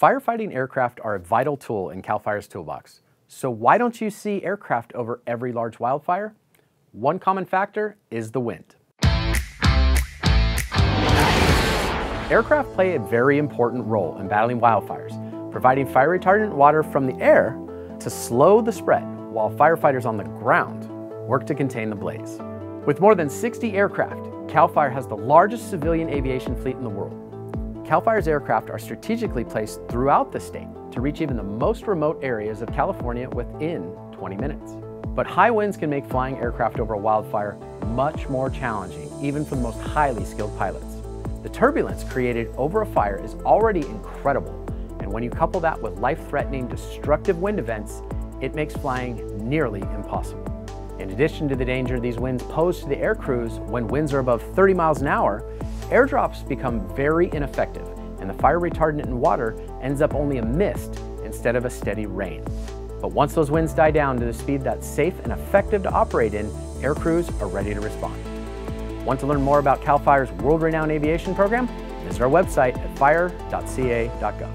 Firefighting aircraft are a vital tool in CAL FIRE's toolbox. So why don't you see aircraft over every large wildfire? One common factor is the wind. Aircraft play a very important role in battling wildfires, providing fire retardant water from the air to slow the spread, while firefighters on the ground work to contain the blaze. With more than 60 aircraft, CAL FIRE has the largest civilian aviation fleet in the world. CAL FIRE's aircraft are strategically placed throughout the state to reach even the most remote areas of California within 20 minutes. But high winds can make flying aircraft over a wildfire much more challenging, even for the most highly skilled pilots. The turbulence created over a fire is already incredible, and when you couple that with life-threatening destructive wind events, it makes flying nearly impossible. In addition to the danger these winds pose to the air crews when winds are above 30 miles an hour, airdrops become very ineffective and the fire retardant in water ends up only a mist instead of a steady rain. But once those winds die down to the speed that's safe and effective to operate in, air crews are ready to respond. Want to learn more about CAL FIRE's world-renowned aviation program? Visit our website at fire.ca.gov.